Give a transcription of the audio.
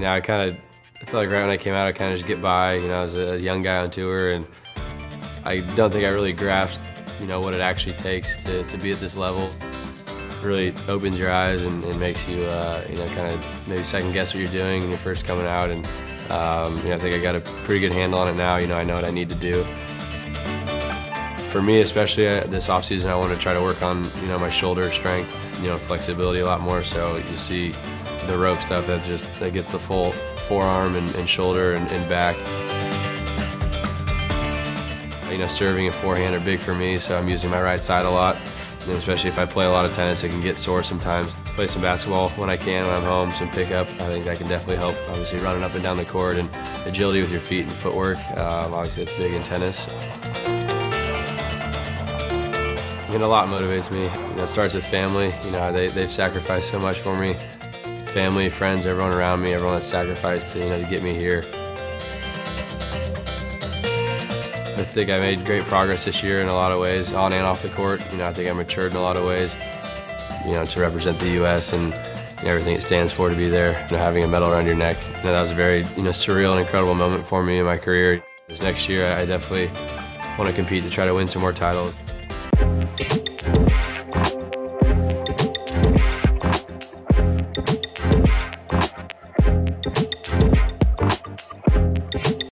know, I kind of I feel like right when I came out, I kind of just get by. You know, I was a young guy on tour, and I don't think I really grasped, you know, what it actually takes to, to be at this level. It really opens your eyes and, and makes you, uh, you know, kind of maybe second guess what you're doing when you're first coming out. And um, you know, I think I got a pretty good handle on it now. You know, I know what I need to do. For me, especially uh, this offseason, I want to try to work on, you know, my shoulder strength, you know, flexibility a lot more. So you see the rope stuff that just that gets the full forearm and, and shoulder and, and, back. You know, serving and forehand are big for me, so I'm using my right side a lot. And especially if I play a lot of tennis, it can get sore sometimes. Play some basketball when I can, when I'm home, some pickup. I think that can definitely help. Obviously, running up and down the court and agility with your feet and footwork. Um, obviously, it's big in tennis. And a lot motivates me. You know, it starts with family. You know, they, they've sacrificed so much for me family, friends, everyone around me, everyone that's sacrificed to, you know, to get me here. I think I made great progress this year in a lot of ways, on and off the court. You know, I think I matured in a lot of ways, you know, to represent the U.S. and you know, everything it stands for to be there, you know, having a medal around your neck. You know, that was a very, you know, surreal and incredible moment for me in my career. This next year, I definitely want to compete to try to win some more titles.